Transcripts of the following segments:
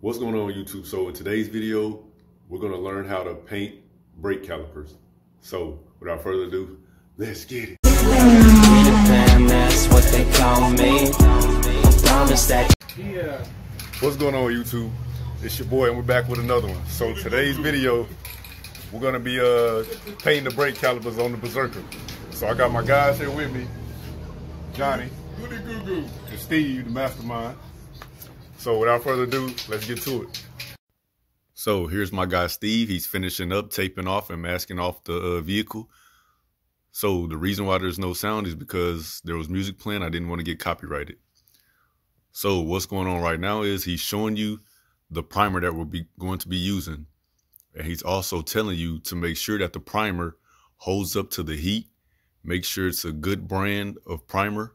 What's going on YouTube? So in today's video, we're gonna learn how to paint brake calipers. So without further ado, let's get it. Yeah. What's going on YouTube? It's your boy and we're back with another one. So today's video, we're gonna be uh, painting the brake calipers on the Berserker. So I got my guys here with me, Johnny, and Steve, the mastermind. So without further ado, let's get to it. So here's my guy Steve. He's finishing up, taping off and masking off the uh, vehicle. So the reason why there's no sound is because there was music playing. I didn't want to get copyrighted. So what's going on right now is he's showing you the primer that we're be going to be using. And he's also telling you to make sure that the primer holds up to the heat. Make sure it's a good brand of primer.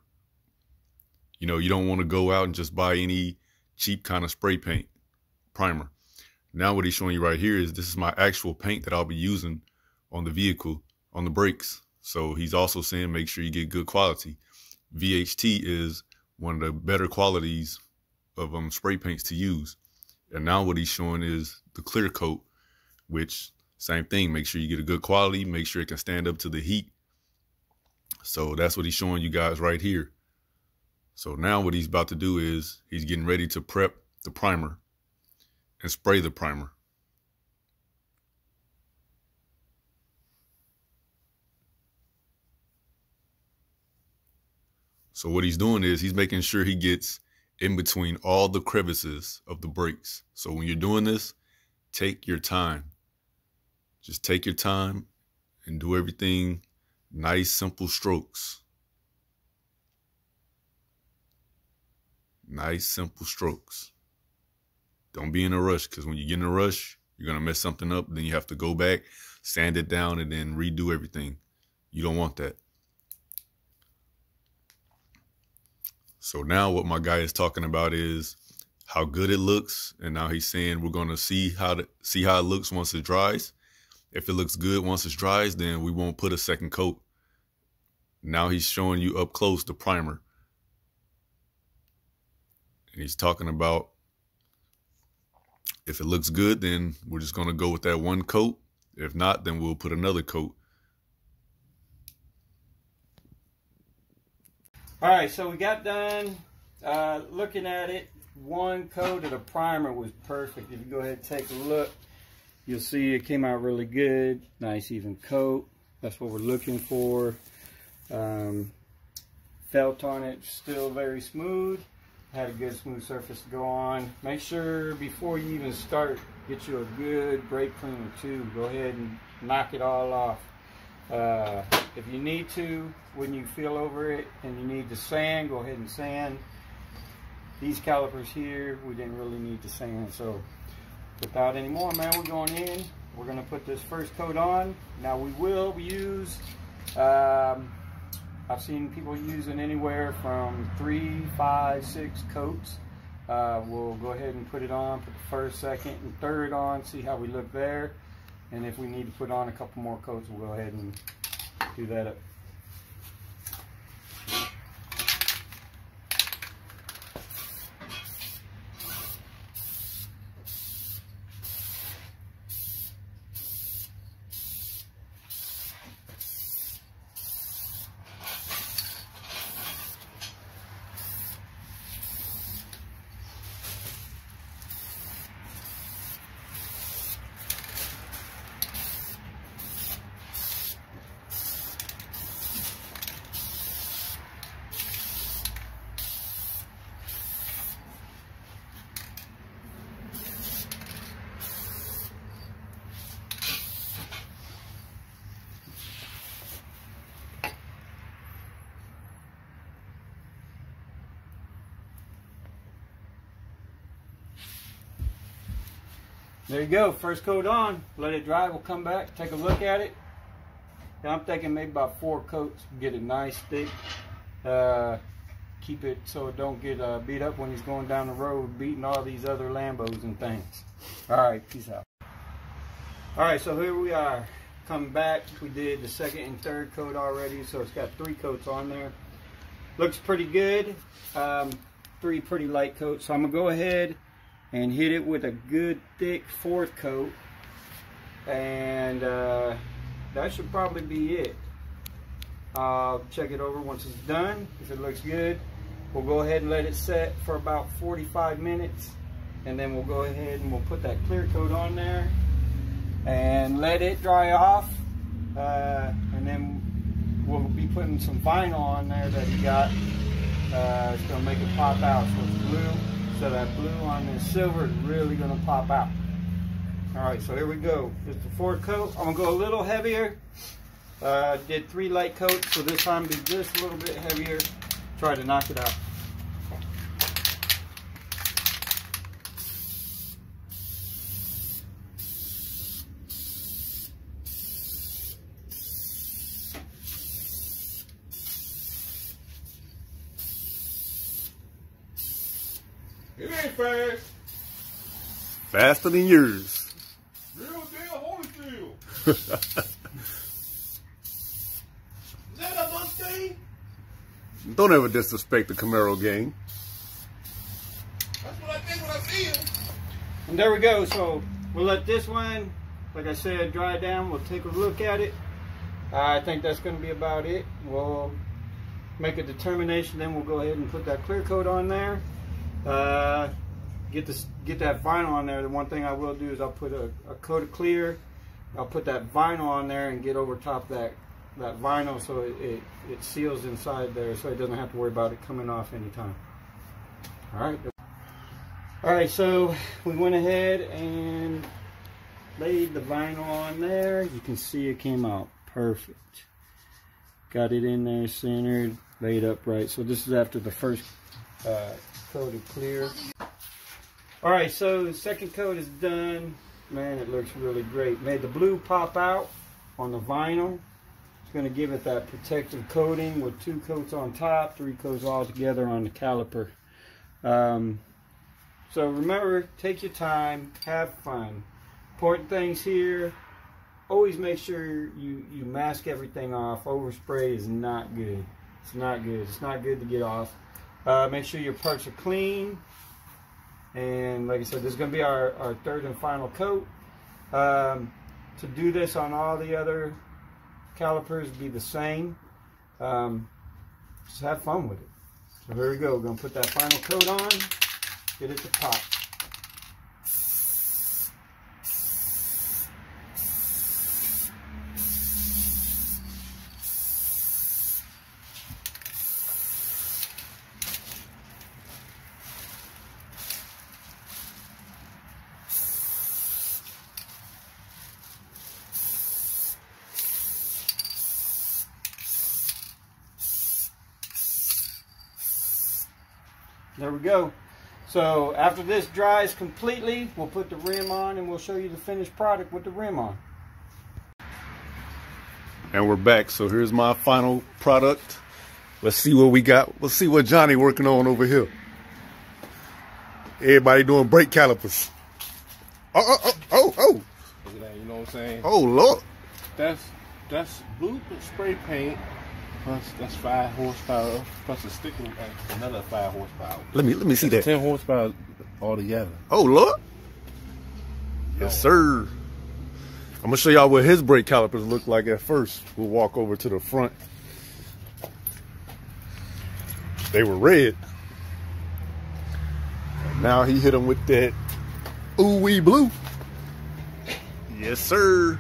You know, you don't want to go out and just buy any cheap kind of spray paint primer. Now what he's showing you right here is this is my actual paint that I'll be using on the vehicle, on the brakes. So he's also saying make sure you get good quality. VHT is one of the better qualities of um, spray paints to use. And now what he's showing is the clear coat, which same thing, make sure you get a good quality, make sure it can stand up to the heat. So that's what he's showing you guys right here. So now what he's about to do is he's getting ready to prep the primer and spray the primer. So what he's doing is he's making sure he gets in between all the crevices of the brakes. So when you're doing this, take your time. Just take your time and do everything nice, simple strokes. Nice, simple strokes. Don't be in a rush because when you get in a rush, you're going to mess something up. Then you have to go back, sand it down, and then redo everything. You don't want that. So now what my guy is talking about is how good it looks. And now he's saying we're going to see how to see how it looks once it dries. If it looks good once it dries, then we won't put a second coat. Now he's showing you up close the primer. And he's talking about if it looks good, then we're just going to go with that one coat. If not, then we'll put another coat. All right, so we got done uh, looking at it. One coat of the primer was perfect. If you go ahead and take a look, you'll see it came out really good. Nice even coat. That's what we're looking for. Um, felt on it still very smooth. Had a good smooth surface to go on. Make sure before you even start, get you a good brake cleaner too. Go ahead and knock it all off. Uh, if you need to, when you feel over it and you need to sand, go ahead and sand. These calipers here, we didn't really need to sand. So without any more, man, we're going in. We're gonna put this first coat on. Now we will use, um, I've seen people using anywhere from three, five, six coats. Uh, we'll go ahead and put it on, put the first, second, and third on, see how we look there. And if we need to put on a couple more coats, we'll go ahead and do that up. There you go, first coat on. Let it dry, we'll come back, take a look at it. I'm thinking maybe about four coats, get it nice thick. Uh, keep it so it don't get uh, beat up when he's going down the road beating all these other Lambos and things. All right, peace out. All right, so here we are. Coming back, we did the second and third coat already, so it's got three coats on there. Looks pretty good. Um, three pretty light coats. So I'm gonna go ahead and hit it with a good thick fourth coat. And uh, that should probably be it. I'll check it over once it's done. If it looks good, we'll go ahead and let it set for about 45 minutes. And then we'll go ahead and we'll put that clear coat on there and let it dry off. Uh, and then we'll be putting some vinyl on there that he got. Uh, it's gonna make it pop out. So it's blue. So that blue on this silver is really gonna pop out. All right, so here we go. Just the fourth coat. I'm gonna go a little heavier. Uh, did three light coats, so this time be just a little bit heavier. Try to knock it out. It ain't fast. Faster than yours. Real deal Holyfield. Is that a Mustang? Don't ever disrespect the Camaro gang. That's what I think when I see him. And there we go. So we'll let this one, like I said, dry down. We'll take a look at it. I think that's going to be about it. We'll make a determination. Then we'll go ahead and put that clear coat on there. Uh, get this, get that vinyl on there. The one thing I will do is I'll put a, a coat of clear. I'll put that vinyl on there and get over top that that vinyl so it, it, it seals inside there so it doesn't have to worry about it coming off anytime. All right. All right, so we went ahead and laid the vinyl on there. You can see it came out perfect. Got it in there centered, laid upright. So this is after the first uh, coat of clear. All right, so the second coat is done. Man, it looks really great. Made the blue pop out on the vinyl. It's to give it that protective coating with two coats on top, three coats all together on the caliper. Um, so remember, take your time, have fun. Important things here, always make sure you, you mask everything off. Overspray is not good. It's not good. It's not good to get off. Uh, make sure your parts are clean. And like I said, this is going to be our, our third and final coat. Um, to do this on all the other calipers be the same. Um, just have fun with it. So here we go. We're going to put that final coat on. Get it to pop. There we go. So after this dries completely, we'll put the rim on and we'll show you the finished product with the rim on. And we're back. So here's my final product. Let's see what we got. Let's see what Johnny working on over here. Everybody doing brake calipers. Oh, oh, oh, oh, oh, Look at that, you know what I'm saying? oh, Lord. That's that's blue spray paint. Plus that's five horsepower. Plus a sticker another five horsepower. Let me let me see that. Ten horsepower altogether. Oh, Lord. Yes, sir. I'm gonna show y'all what his brake calipers look like at first. We'll walk over to the front. They were red. Now he hit them with that ooh wee blue. Yes, sir.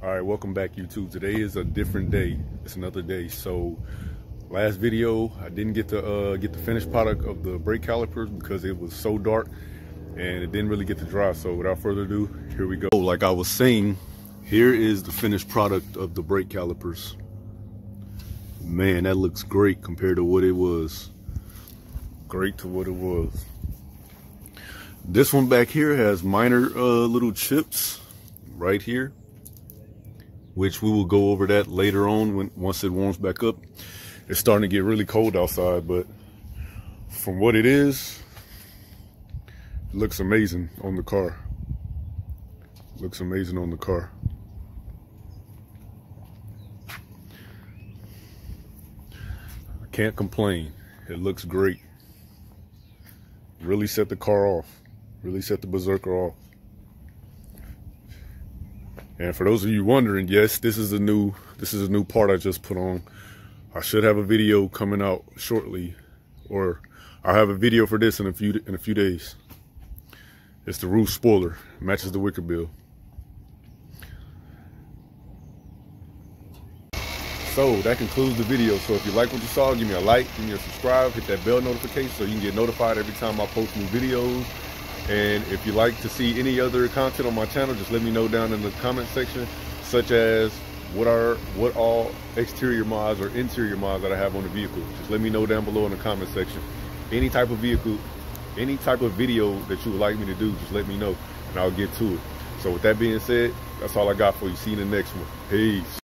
All right, welcome back, YouTube. Today is a different day. It's another day. So, last video, I didn't get to uh, get the finished product of the brake calipers because it was so dark and it didn't really get to dry. So, without further ado, here we go. Like I was saying, here is the finished product of the brake calipers. Man, that looks great compared to what it was. Great to what it was. This one back here has minor uh, little chips right here which we will go over that later on when once it warms back up. It's starting to get really cold outside, but from what it is, it looks amazing on the car. Looks amazing on the car. I can't complain. It looks great. really set the car off. Really set the Berserker off. And for those of you wondering, yes, this is a new this is a new part I just put on. I should have a video coming out shortly, or I'll have a video for this in a few in a few days. It's the roof spoiler, matches the wicker bill. So that concludes the video. So if you like what you saw, give me a like, give me a subscribe, hit that bell notification so you can get notified every time I post new videos. And if you like to see any other content on my channel, just let me know down in the comment section, such as what are what all exterior mods or interior mods that I have on the vehicle. Just let me know down below in the comment section. Any type of vehicle, any type of video that you would like me to do, just let me know and I'll get to it. So with that being said, that's all I got for you. See you in the next one. Peace.